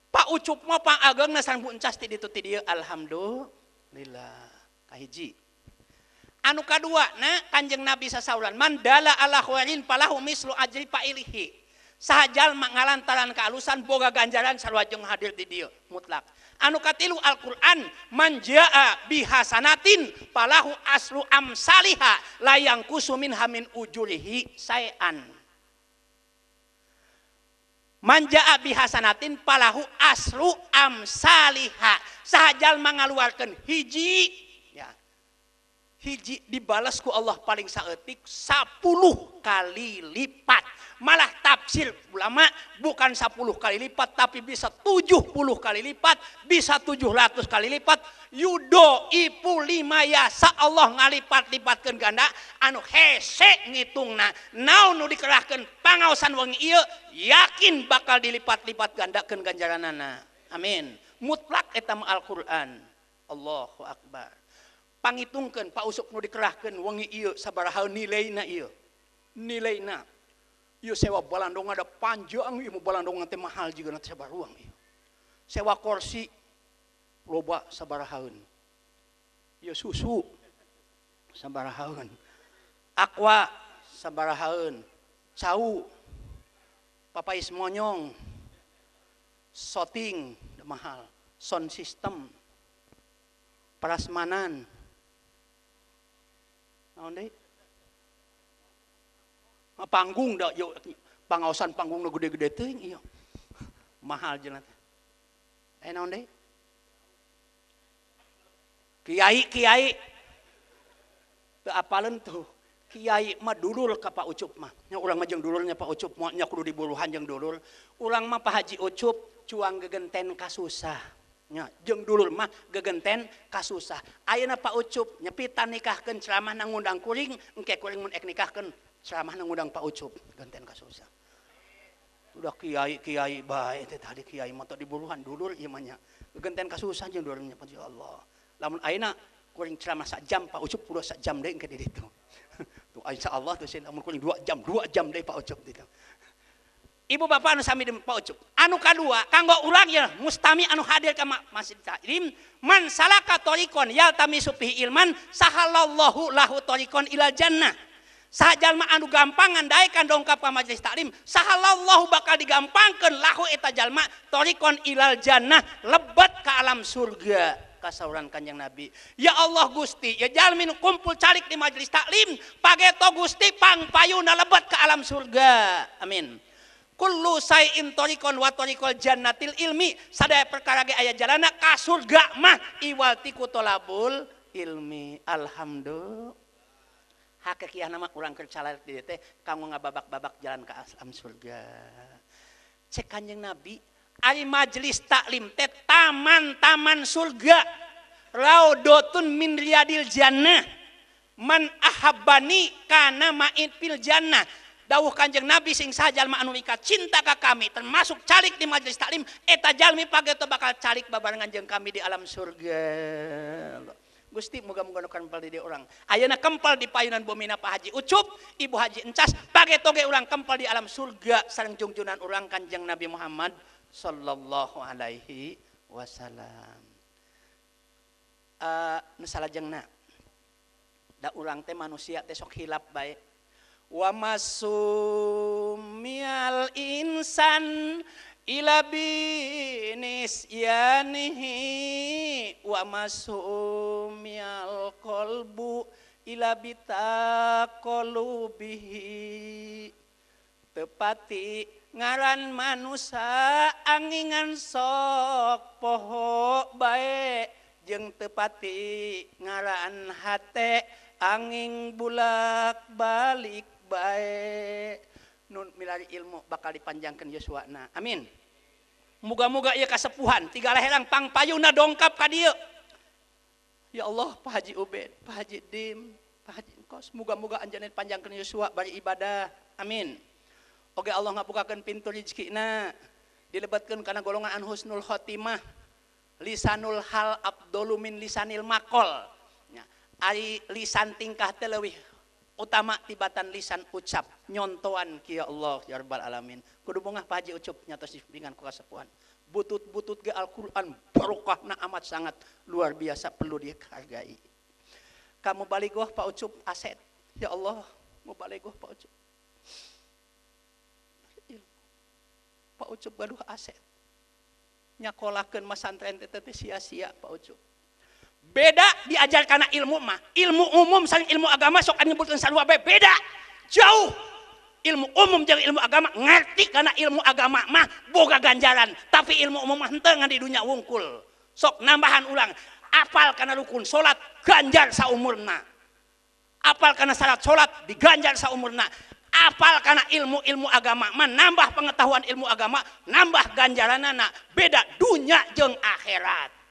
Pak Ucup mah pang ageng nasan bu encas ti ditu ti alhamdulillah kahiji. Anu kadua na Kanjeng Nabi sasaulan mandala ala khairin palahu mislu ajri pailihi. Sahajal ngalantaran kealusan boga ganjaran sarua jeung hadir di dieu mutlak. Anu katilu Al-Qur'an manjaa bihasanatin palahu aslu amsaliha layang kusumin hamin ujurihi sayan manja abi Hasanatin palahu aslu amsaliha sahajal mengaluarkan hiji. hiji dibalasku Allah paling saeutik 10 kali lipat. Malah tafsir ulama bukan 10 kali lipat tapi bisa 70 kali lipat bisa 700 kali lipat. Yudo ipu lima yasa Allah ngalipat-lipatkeun ganda anu hese ngitungna. Naon nu dikerahkeun pangaosan wengi ieu yakin bakal dilipat-lipat gandakeun ganjaranana. Amin. Mutlak eta Al-Qur'an Allahu akbar. pangitungkan Pak usuk nu dikerahkan wangi iyo sabaraha nilai na iyo nilai na iyo sewa balandong ada panjang iyo balandong nanti mahal juga nanti sabar ruang iyo sewa kursi loba sabaraha iyo susu sabarahaun aqua iyo cau papais monyong. Soting mahal. Sound system. Prasmanan. naon deui panggung da yuk pangaosan panggung nu gede-gede teuing ieu mahal jeung eh naon deui kiai kiai teu apaleun tuh kiai mah dulul ka Pak Ucup mah nya urang mah jeung dululnya Pak Ucup mah nya kudu dibuluhan jeung dulul urang mah Pak Haji Ucup cuang gegenten kasusah nya jeung dulur mah gegenten kasusah. Ayeuna Pak Ucup nyepitan nikahkeun ceramah nang ngundang kuring engke kuring mun ek nikahkeun ceramah nang ngundang Pak Ucup. Genten kasusah. Udah kiai kiai baik teh tadi kiai motor di buluhan dulur ieu mah nya. Genten kasusah jeung dulurnya Masya Allah. Lamun ayeuna kuring ceramah sak jam Pak Ucup puluh sak jam deui engke di ditu. <laughs> Tuh insya Allah tuh sih lamun kuring dua jam dua jam deui Pak Ucup ditu ibu bapak anu sami di ucup anu kedua kanggo urang ya mustami anu hadir ke masjid taklim man salaka torikon yaltamisu fihi ilman sahalallahu lahu torikon ilal jannah. Saha jalma anu gampangan daekan dongkap ka majelis taklim sahalallahu bakal digampangkeun lahu eta jalma torikon ilal jannah lebet ke alam surga. Kasauran Kanjeng Nabi. Ya Allah Gusti ya jalmin kumpul calik di majelis taklim pageto Gusti pang payuna lebet ke alam surga. Amin. Kullu sayin torikon wa torikol jannatil ilmi. Sadaya perkara ge aya jalana ka surga mah iwal tiku tolabul ilmi. Alhamdulillah. Hakikiah nama urang kercalar di teh kamu ngababak-babak jalan ke alam surga. Cek kanjeng Nabi. Ari majlis taklim teh taman-taman surga. Raudotun min riyadil jannah. Man ahabbani kana ma'in fil jannah dawuh kanjeng nabi sing sajalma anu ikat cinta ka kami termasuk calik di majelis taklim eta jalmi pageto bakal calik babarengan jeung kami di alam surga. Gusti moga menggunakan kempal di orang ayana kempal di payunan bumi napa haji ucup ibu haji encas pageto toge orang kempal di alam surga sareng jungjunan orang kanjeng nabi Muhammad sallallahu alaihi wasallam. Eh, uh, nusalajengna da urang teh manusia teh sok hilap baik wa masumial insan ila binis yanihi. Wamasumial kolbu ila bita kolubihi tepati ngaran manusia angingan sok poho bae. Jeng tepati ngaran hate angin bulak balik bae nun milari ilmu bakal dipanjangkan Yosua amin. Muga-muga ieu kasepuhan. Tiga leherang pangpayuna dongkap ka dieu ya Allah Pak Haji Ubed Pak Haji Dim Pak Haji Kos muga-muga anjeunna panjangkeun Yosua bari ibadah. Amin. Oke Allah ngabukakeun pintu rezekina dilebatkeun kana golongan an husnul khotimah lisanul hal abdulu min lisanil makol. Nya ari lisan tingkah teh leuwih utama tibatan lisan ucap nyontoan ki ya Allah ya rabbal alamin. Kudu bongah Pak Haji ucup nyatos dengan ku kasepuhan butut-butut ge Al-Qur'an barokahna amat sangat luar biasa perlu dihargai. Kamu baligoh Pak Ucup aset. Ya Allah mau baligoh Pak Ucup. Pak Ucup gaduh aset. Nyakolakeun masantren teh sia-sia Pak Ucup beda diajar karena ilmu mah. Ilmu umum saling ilmu agama sok nyebutkeun sarua bae beda. Jauh. Ilmu umum jeung ilmu agama ngerti karena ilmu agama mah boga ganjaran. Tapi ilmu umum mah henteu di dunia wungkul. Sok nambahan ulang. Apal karena rukun salat ganjar saumurna. Apal karena syarat salat diganjar saumurna. Apal karena ilmu-ilmu agama mah nambah pengetahuan ilmu agama nambah ganjaranana. Beda dunia jeung akhirat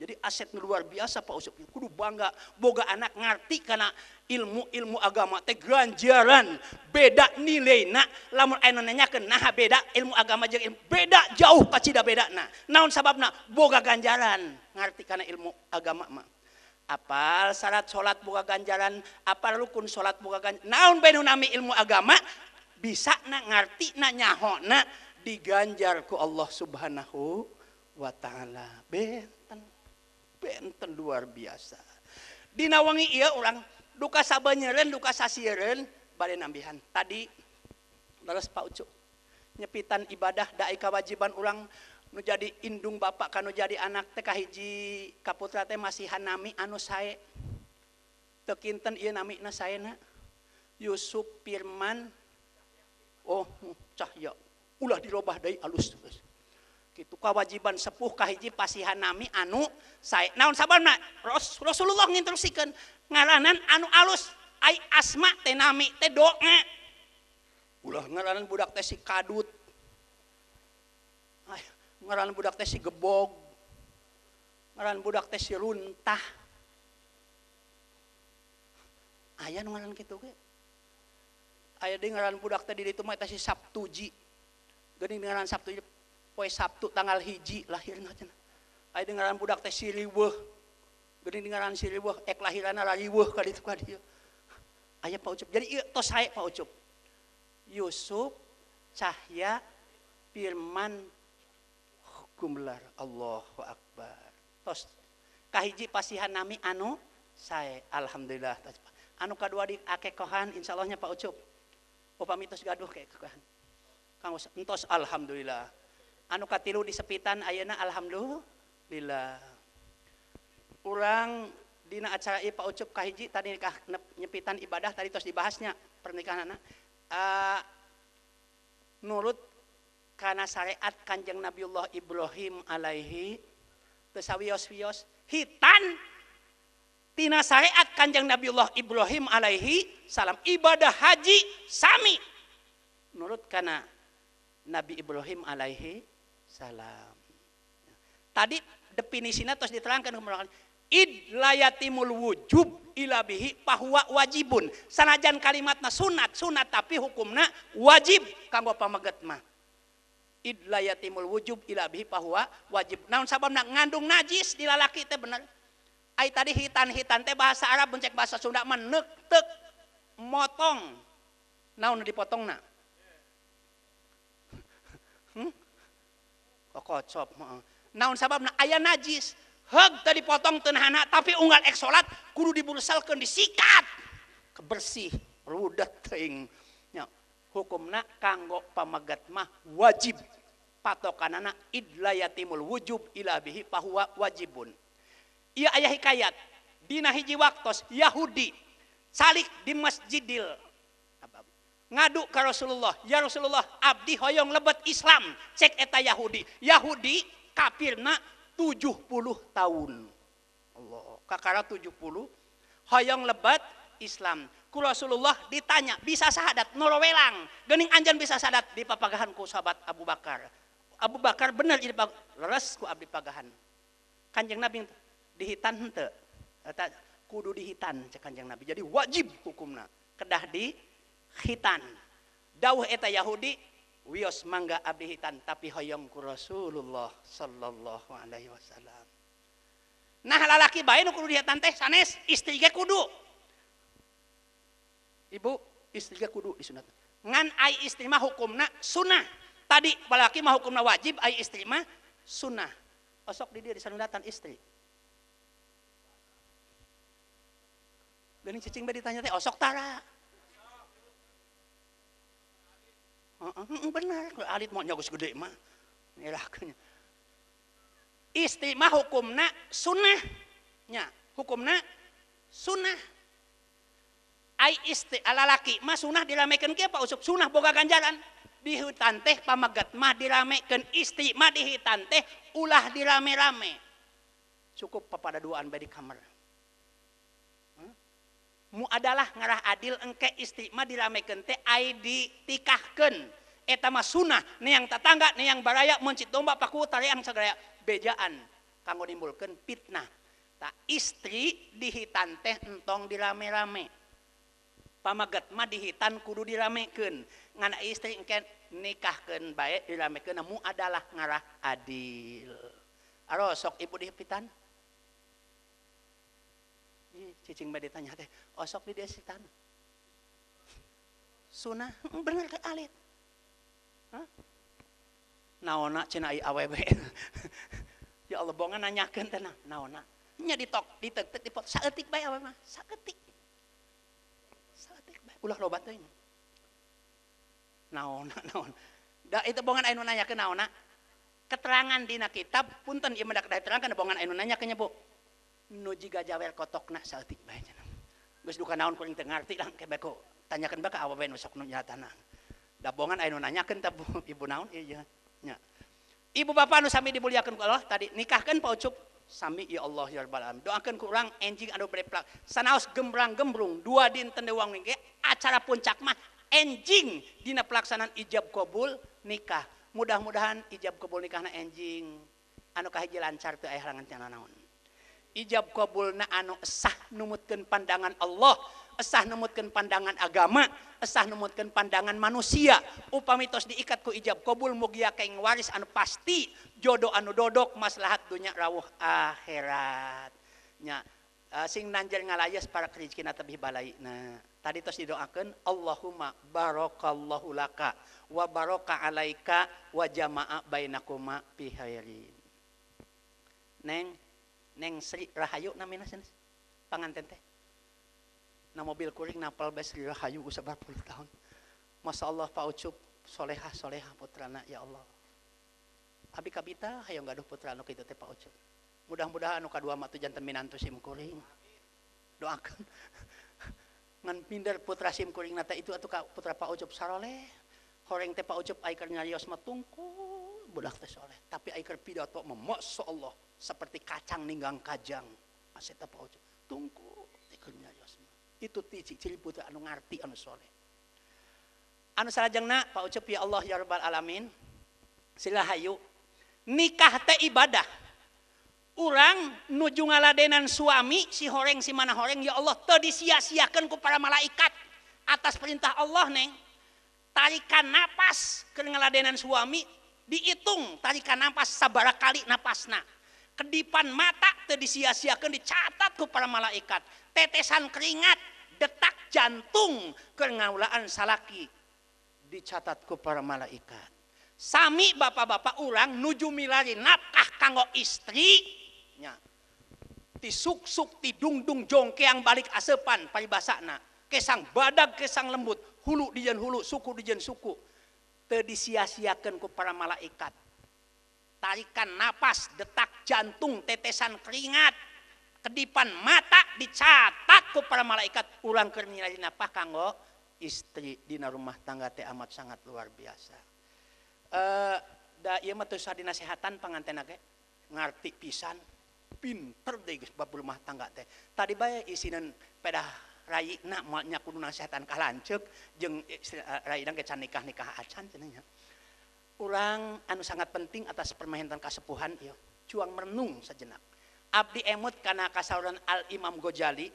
jadi aset luar biasa Pak Ucup kudu bangga. Boga anak ngarti karena ilmu-ilmu agama teh ganjaran. Beda nilaina lamun aya nu nanyakeun naha beda ilmu agama jeung beda jauh pacida bedana. Naon sababna? Boga ganjaran. Ngarti karena ilmu agama mah. Apal syarat salat boga ganjaran? Apal rukun salat boga ganjaran? Naon bae nu nami ilmu agama? Bisa na ngarti na nyahona diganjar ku Allah Subhanahu wa taala. Benten benten luar biasa. Dina wangi ieu urang duka sabanyeureun duka sasiereun bade nambihan. Tadi leres Pak Ucu nyepitan ibadah dai kewajiban urang nu jadi indung bapak kanu jadi anak teh kahiji kaputra teh masih hanami anu sae. Teu kinten ieu namina saena? Yusuf Firman. Oh cahya. Ulah dirobah deui alus. terus gitu. Kewajiban sepuh kahiji pasihan nami anu saya naon sabar na Ros, Rasulullah nginstruksikan ngaranan anu alus ai asma teh nami teh doa ulah ngaranan budak teh si kadut. Ay, ngaranan budak teh si gebog. Ngaranan budak teh si runtah. Ayah ngaran gitu ge. Ayah ngaranan budak teh di ditu mah teh si sabtuji. Geuning ngaran sabtuji poe Sabtu tanggal hiji lahirna cenah aya dengaran budak teh siriweuh. Geuning dengaran siriweuh ek lahirana rariweuh ka ditu ka dieu. Aya Pak Ucup. Jadi ieu tos sae Pak Ucup. Yusuf Cahya Firman Gumlar. Allahu Akbar. Tos. Kahiji pasihan nami anu sae. Alhamdulillah anu kadua di akekohan insyallahnya Pak Ucup. Upami tos gaduh kekohan Kang Us- entos alhamdulillah anu katilu disepitan ayeuna alhamdulillah. Urang dina acara ieu Pak Ucup kahiji tadi nikah nyepitan ibadah tadi tos dibahasnya pernikahanna uh, ah, nurut karena syariat kanjeng Nabiullah Ibrahim alaihi tesawios-wios hitan tina syariat kanjeng Nabiullah Ibrahim alaihi salam ibadah haji sami. Nurut karena Nabi Ibrahim alaihi salam. Tadi definisinya terus diterangkan. Id layatimul wujub ilabihi bahwa wajibun. Sanajan kalimatna sunat sunat tapi hukumna wajib kanggo pamaget mah. Id layatimul wujub ilabihi bahwa wajib. Naon sababna? Ngandung najis di lalaki teh bener. Ai tadi hitan-hitan teh bahasa Arab mencek bahasa Sunda mah neuk teuk motong. Naon dipotongna? <laughs> Hmm? kokocop heeh naon sababna aya najis. Heug teu dipotong teu tapi unggal ek salat kudu dibursalkeun disikat. Kebersih rudet teuing. Nya hukumna kanggo pamagat mah wajib. Patokanana idlayatimul wujub ila bihi pahuwa wajibun. Ieu aya hikayat dina hiji waktos Yahudi salik di Masjidil. Ngadu ke Rasulullah. Ya Rasulullah abdi hoyong lebet Islam. Cek eta Yahudi. Yahudi kafirna 70 tahun. Allah kakara 70 hoyong lebat Islam. Ku Rasulullah ditanya bisa sahadat? Norowelang gening anjan bisa sahadat? Di papagahan ku sahabat Abu Bakar. Abu Bakar bener jadi leres ku abdi pagahan. Kanjeng Nabi dihitan henteu eta kudu dihitan cek kanjeng Nabi. Jadi wajib hukumna. Kedah di hitan dawuh eta Yahudi wios mangga abdi hitan tapi hoyong ku Rasulullah sallallahu alaihi wasallam. Nah lalaki bae nu kudu dihitan teh sanes istri ge kudu. Ibu istri ge kudu disunat ngan ai istri mah hukumna sunnah. Tadi balaki mah hukumna wajib ai istri mah sunnah. Osok di dia disanudatan istri. Geuning cicing bae ditanya teh osok tara bener, alit mau nyagus gede mah. Nyerahkeun. Istri mah hukumna sunnah. Nya, hukumna sunnah. Ai istri alalaki mah sunnah diramekeun kieu Pak Usuk sunnah boga ganjaran. Di hutan teh pamagat mah diramekeun istri mah di hitan teh ulah dirame-rame. Cukup papada duaan bae di kamar. mu adalah ngarah adil engke istimah diramekeun teh ai ditikahkeun. Eta mah sunah neang tetangga neang baraya mencit domba paku tareang sagaya bejaan. Kanggo nimbulkeun fitnah. Tak istri dihitan teh entong dirame-rame. Pamaget mah dihitan kudu diramekeun. Ngana istri engke nikahkeun bae diramekeun mu adalah ngarah adil. Arosok ibu dihitan cicing bae ditanya teh osok di desitan sunah Hmm, bener teh alit? Naona cenah ieu awewe <laughs> ya Allah bongan nanyakeun teh nah naona. Nya ditok ditek dipot. Saeutik bae awewe mah. Saeutik. Saeutik bae. Ulah loba teuing naona <laughs> naon da itu bongan anu nanyakeun naona. Keterangan dina kitab punten ieu mendak diterangkeun bongan anu nanyakeun nya bu nuji jawel kotokna saeutik bae cenah. Geus duka naon kuring teu ngarti lah kebeko. Tanyakeun bae ka awewe nu sok nu. Dabongan aya nu nanyakeun teh ibu naon ieu iya. nya. Ibu bapak nu sami dimuliakeun ku Allah tadi nikahkeun Pak Ucup sami ya Allah ya Rabbal Alamin. Doakeun ku urang enjing anu breplak. Sanaos gembrang gembrung dua dinten dewang ge acara puncak mah enjing dina pelaksanaan ijab kabul nikah. Mudah-mudahan ijab kabul nikahna enjing anu kahiji lancar teu aya halangan tina naon. ijab kabulna anu sah numutkeun pandangan Allah esah nemutkan pandangan agama esah nemutkan pandangan manusia. Upami tos diikat ku ijab kabul mugia kaing waris anu pasti jodoh anu dodok maslahat dunya rawuh akhirat. Nya uh, sing nanjer ngalayas para kerizkina tebih balai nah tadi tos didoakan Allahumma barakallahu laka wa baraka alaika wa jamaa bainakuma fi khairin. Neng neng Sri Rahayu namina sen panganten teh. Na mobil kuring napal bae Sri Rahayu ku sabar puluh tahun. Masya Allah Pak Ucup soleha soleha putrana ya Allah. Abi kabita hayang gaduh putra anu kitu teh Pak Ucup. Mudah-mudahan anu kadua mah tuh janten minantu sim kuring. Doakan. <laughs> Ngan pindah putra sim kuring nata itu atuh putra Pak Ucup saroleh. Horeng teh Pak Ucup aikar nyarios mah tungkul budak teh soleh. Tapi aikar pidato masya Allah. Seperti kacang ninggang kajang. Masih tungkul aikar nyarios mah itu tici ciri putra anu ngarti anu soleh. Anu salajengna Pak Ucup ya Allah ya rabbal alamin. Sila hayu. Nikah teh ibadah. Orang nuju ngaladenan suami si horeng si mana horeng ya Allah teu disia-siakeun ku para malaikat atas perintah Allah neng. Tarikan napas ke ngaladenan suami dihitung tarikan nafas sabara kali nafasna kedipan mata tadi sia-siakan dicatat ke para malaikat. Tetesan keringat detak jantung kengaulaan salaki. Dicatat ke para malaikat. Sami bapak-bapak orang nuju milari nafkah kanggo istrinya? Tisuksuk tidungdung jongkeang balik asepan paribasana kesang badag kesang lembut hulu dijan hulu suku dijan suku. disia-siakan ku para malaikat. Tarikan napas, detak jantung tetesan keringat kedipan mata dicatat ku para malaikat. Ulang keur nilai napa kanggo? Istri dina rumah tangga teh amat sangat luar biasa. Eh da ieu mah teu dinasehatan pangantena ge. Ngarti pisan pinter deh bab rumah tangga teh. Tadi bae isinan pedah rai na nya kudu nasehatan kalanceuk jeung rai ge can nikah nikah acan cenah nya urang anu sangat penting atas permainan kasepuhan ieu cuang merenung sejenak. Abdi emut kana kasauran al imam Ghazali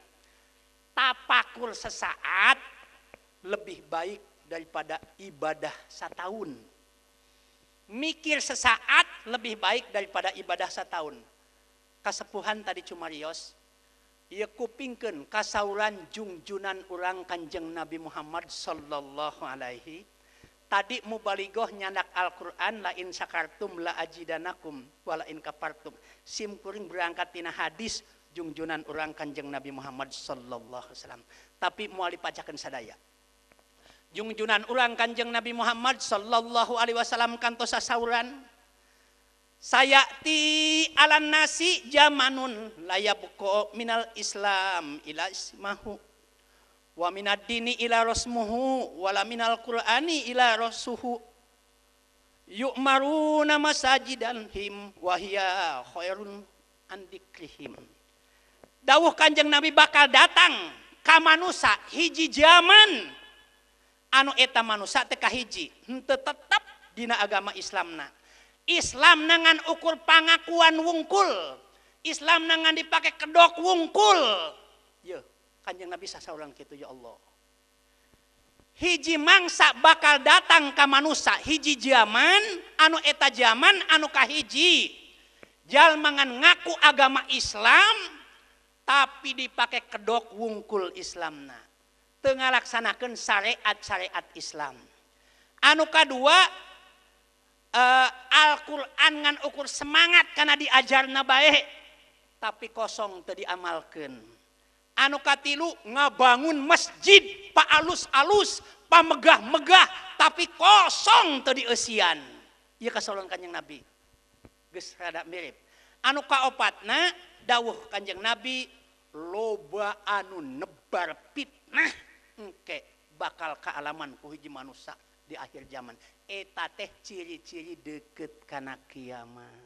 tapakur sesaat lebih baik daripada ibadah setahun mikir sesaat lebih baik daripada ibadah setahun kasepuhan tadi cumarios ia kupingkeun kasaulan jungjunan urang Kanjeng Nabi Muhammad sallallahu alaihi. Tadi mubaligoh nyandak Al-Quran la in sakartum la ajidanakum wala in kapartum sim kuring berangkat tina hadis jungjunan urang Kanjeng Nabi Muhammad sallallahu alaihi wasallam. Tapi moal dipacakeun sadaya. Jungjunan urang Kanjeng Nabi Muhammad sallallahu alaihi wasallam kantos sasauran. sayati alan nasi zamanun layabuko minal Islam ila ismahu. Wa minad dini ila rasmuhu wala minal Qur'ani ila rasuhu yu'maruna masajidan him wa hiya khairun andikrihim dawuh kanjeng Nabi bakal datang ka manusia hiji zaman anu eta manusia teka hiji henteu tetep dina agama Islamna Islam nangan ukur pangakuan wungkul. Islam nangan dipakai kedok wungkul. Ya, kanjeng Nabi sasaulang gitu ya Allah. Hiji mangsa bakal datang ke manusia hiji zaman anu eta zaman anu kahiji jalmangan ngaku agama Islam tapi dipakai kedok wungkul Islamna. Tengah laksanakan syariat syariat Islam. Anu kedua uh, Alquran ngan ukur semangat karena diajarna baik tapi kosong tadi amalkan anukatilu ngabangun masjid pak alus-alus pamegah-megah tapi kosong tadi esian ia kasolon kanjeng nabi. Geus rada mirip. Anu kaopatna dawuh kanjeng nabi loba anu nebar fitnah engke bakal kealaman ku hiji manusia di akhir zaman. Eta teh ciri-ciri deket karena kiamat.